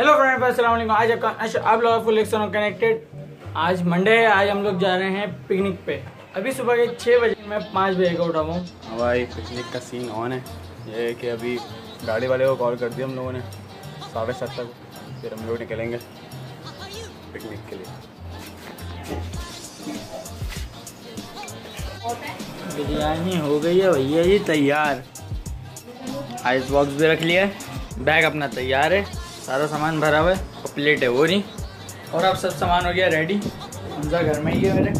Hello friend आज आपका आप लोग फुल एक्शन कनेक्टेड आज मंडे है आज हम लोग जा रहे हैं पिकनिक पे। अभी सुबह के छः बजे मैं पाँच बजे का उठा हूँ। हाँ भाई पिकनिक का सीन ऑन है। ये है कि अभी गाड़ी वाले को कॉल कर दिया हम लोगों ने साढ़े सात तक। फिर हम लोग निकलेंगे पिकनिक के लिए। बिरयानी हो गई है भैया जी तैयार। आइस बॉक्स भी रख लिया बैग अपना तैयार है। सारा सामान भरा हुआ है, और प्लेट है, वो नहीं। और अब सब सामान हो गया रेडी हमजा घर में ही है मेरे।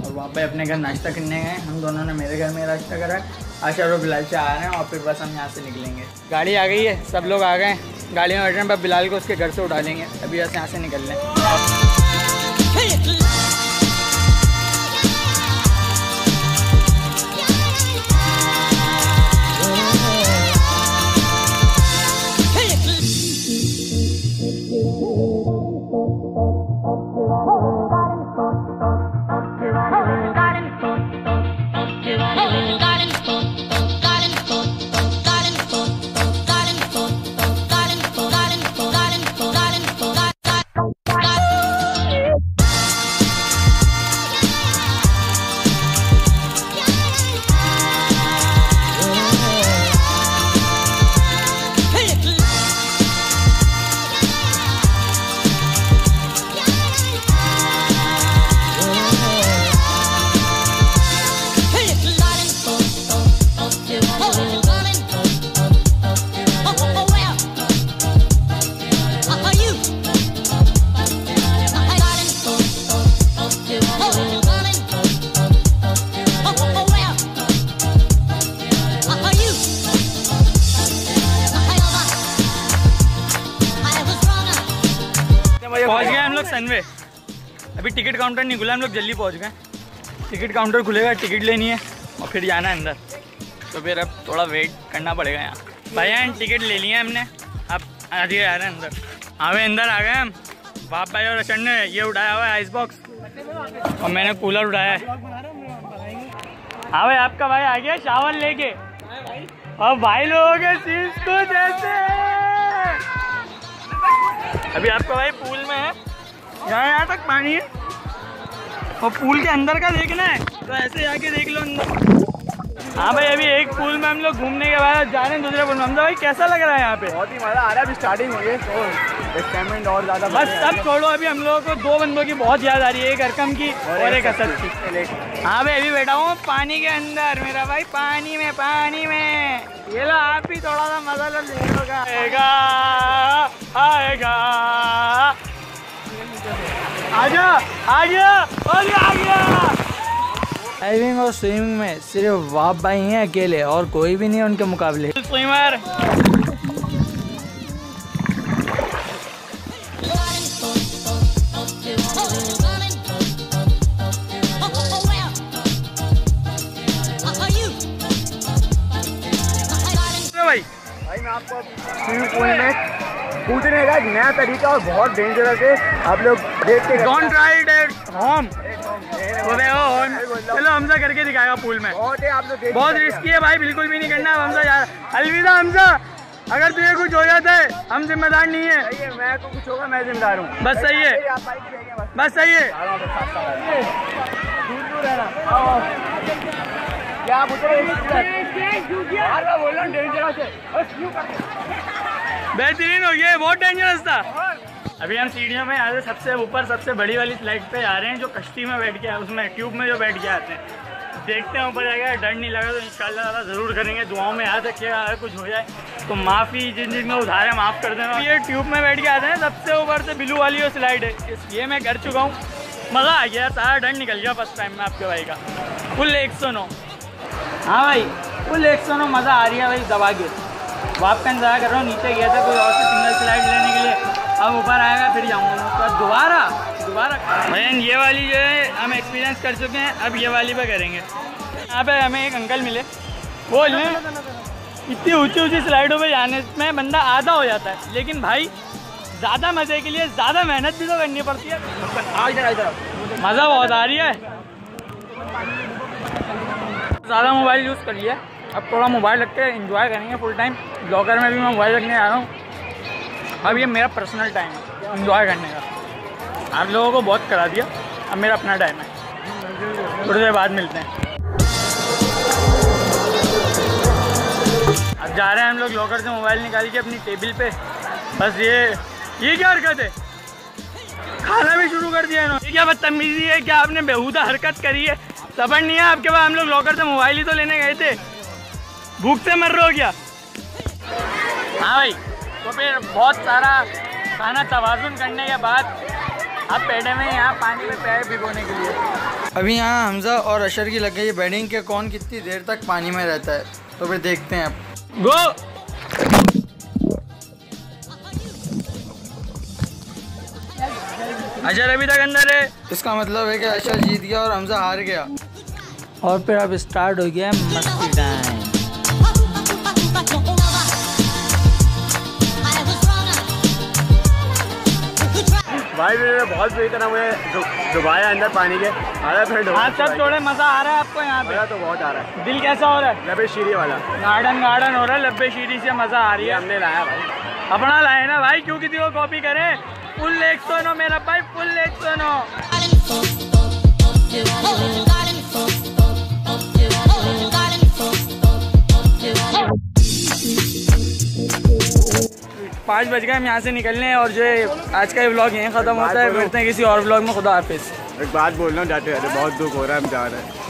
और वहाँ पे अपने घर नाश्ता करने गए। हम दोनों ने मेरे घर में नाश्ता करा। है आशा और बिलाल से आ रहे हैं, और फिर बस हम यहाँ से निकलेंगे। गाड़ी आ गई है, सब लोग आ गए। गाड़ी में बैठ रहे हैं बिलाल को उसके घर से उठा लेंगे। अभी बस यहाँ से निकल लें अभी टिकट काउंटर नहीं खुला, हम लोग जल्दी पहुँच गए। टिकट काउंटर खुलेगा, टिकट लेनी है और फिर जाना है अंदर। तो फिर अब थोड़ा वेट करना पड़ेगा यहाँ। भाई यहाँ टिकट ले लिया हमने। अब आज आ रहे हैं अंदर। हाँ भाई, अंदर आ गए हम। बाप भाई, और अचन ने ये उठाया हुआ है आइस बॉक्स और मैंने कूलर उठाया है। हाँ भाई, आपका भाई आ गया चावल लेके। और भाई लोगों अभी आपका भाई पूल में है। यहाँ यहाँ तक पानी है? और पूल के अंदर का देखना है। तो ऐसे जाके देख लो अंदर। हाँ भाई अभी एक पूल में हम लोग घूमने के बाद जा रहे हैं दूसरे पूल में। हमदा भाई कैसा लग रहा है यहाँ पे? बहुत ही मज़ा आ रहा है अभी स्टार्टिंग है तो एक्साइटमेंट और ज़्यादा बस सब छोड़ो अभी हम लोगों को दो बंदों की बहुत याद आ रही है एक अरकम की और एक असद की। हाँ भाई अभी बैठा हूँ पानी के अंदर मेरा भाई पानी में पानी में। ये लो आप भी थोड़ा सा मज़ा ले लो आएगा आएगा। आजा आजा और आ गया डाइविंग और स्विमिंग में सिर्फ़ वाप भाई हैं अकेले और कोई भी नहीं है उनके मुकाबले। स्विमर भाई भाई मैं आपको स्विमिंग पूल में कूदने का एक नया तरीका और बहुत डेंजरस है आप लोग देख के don't try it at home चलो हमजा करके दिखाएगा पूल में बहुत है आप लोग बहुत रिस्की है भाई बिल्कुल भी नहीं करना है हमजा यार अलविदा हमजा अगर तुझे कुछ हो जाता है हम जिम्मेदार नहीं है सही है मैं को कुछ होगा मैं जिम्मेदार हूँ बस सही है बस बस सही है हूँ। क्या बोल रहा हूँ बेहतरीन हो गया बहुत डेंजरस था। अभी हम सीढ़ियों में आए सबसे ऊपर, सबसे बड़ी वाली स्लाइड पे आ रहे हैं, जो कश्ती में बैठ के, उसमें ट्यूब में जो बैठ के आते हैं। देखते हैं, ऊपर जाएगा डर नहीं लगा तो इंशाल्लाह ज़रूर करेंगे। दुआओं में याद रखिएगा, अगर कुछ हो जाए तो माफ़ी जिन जिन में उधार है माफ़ कर देना। ये ट्यूब में बैठ के आते हैं, सबसे ऊपर से ब्लू वाली वो स्लाइड है। ये मैं कर चुका हूँ। मज़ा आ गया, सारा डर निकल गया फ़र्स्ट टाइम में आपके भाई का। फुल एक सौ नौ। हाँ भाई, फुल एक सौ नौ, मज़ा आ रही है भाई, दबा के। वाप का इंतज़ार कर रहा हूँ नीचे गया था कोई और से सिंगल स्लाइड लेने के लिए। अब ऊपर आएगा फिर जाऊँगा मैं। उसके बाद दोबारा दोबारा। भैन ये वाली जो है हम एक्सपीरियंस कर चुके हैं अब ये वाली पे करेंगे। यहाँ पे हमें एक अंकल मिले। बोल रहे इतनी ऊँची ऊँची स्लाइडों पर जाने में बंदा आधा हो जाता है। लेकिन भाई ज़्यादा मज़े के लिए ज़्यादा मेहनत भी तो करनी पड़ती है। मज़ा बहुत आ रही है। ज़्यादा मोबाइल यूज़ कर लिया अब थोड़ा मोबाइल रख के इन्जॉय करेंगे फुल टाइम ब्लॉगर में भी मैं मोबाइल रखने आ रहा हूँ। अब ये मेरा पर्सनल टाइम है इन्जॉय करने का। आप लोगों को बहुत करा दिया, अब मेरा अपना टाइम है। थोड़ी देर बाद मिलते हैं। अब जा रहे हैं हम लोग लॉकर से मोबाइल निकाल के अपनी टेबल पे। बस ये ये क्या हरकत है? खाना भी शुरू कर दिया इन्होंने। क्या बदतमीजी है? क्या आपने बेहूदा हरकत करी है? सबर नहीं है आपके पास? हम लोग लॉकर से मोबाइल ही तो लेने गए थे। भूख से मर रहे हो क्या? हाँ भाई तो फिर बहुत सारा खाना तवाजुन करने के बाद अब पेड़े में यहाँ पानी में पैर भिगोने के लिए। अभी यहाँ हमजा और अशर की लग गई है बैटिंग के कौन कितनी देर तक पानी में रहता है? तो फिर देखते हैं अब। गो अजर अभी तक अंदर है। इसका मतलब है कि अशर जीत गया और हमजा हार गया। और फिर अब स्टार्ट हो गया मस्ती टाइम भाई मेरे बहुत बुरी तरह मुझे डुबाया अंदर पानी के। आधा फिर हाथ सब थोड़े मज़ा आ रहा है आपको यहाँ पे। तो बहुत आ रहा है। दिल कैसा हो रहा है? लबे शीरी वाला। गार्डन गार्डन हो रहा है लब्बे शीरी से मज़ा आ रही है। हमने लाया भाई। अपना लाए ना भाई क्यों किसी को कॉपी करें? फुल एक सौ नो मेरा भाई फुल एक सौ नो। पाँच बज गए हम यहाँ से निकलने हैं और जो है आज का ये ब्लॉग यहीं ख़त्म होता है मिलते हैं किसी और ब्लॉग में खुदा हाफिज़। एक बात बोल रहा हूँ जाते जाते बहुत दुख हो रहा है हम जा रहे हैं।